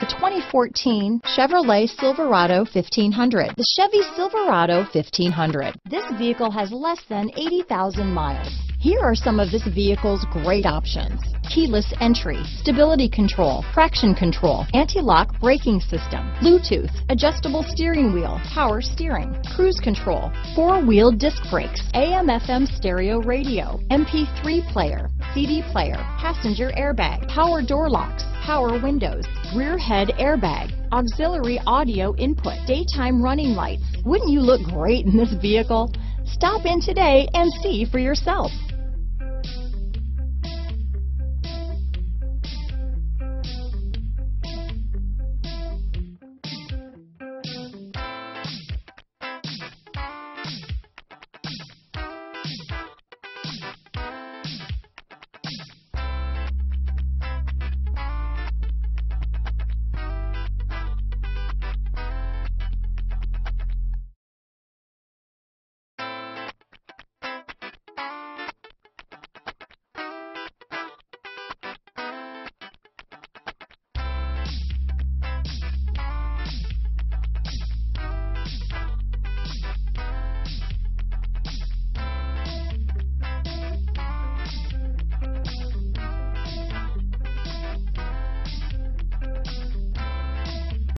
The 2014 Chevrolet Silverado 1500. The Chevy Silverado 1500. This vehicle has less than 80,000 miles. Here are some of this vehicle's great options. Keyless entry, stability control, traction control, anti-lock braking system, Bluetooth, adjustable steering wheel, power steering, cruise control, four-wheel disc brakes, AM FM stereo radio, MP3 player, CD player, passenger airbag, power door locks, power windows, rear head airbag, auxiliary audio input, daytime running lights. Wouldn't you look great in this vehicle? Stop in today and see for yourself.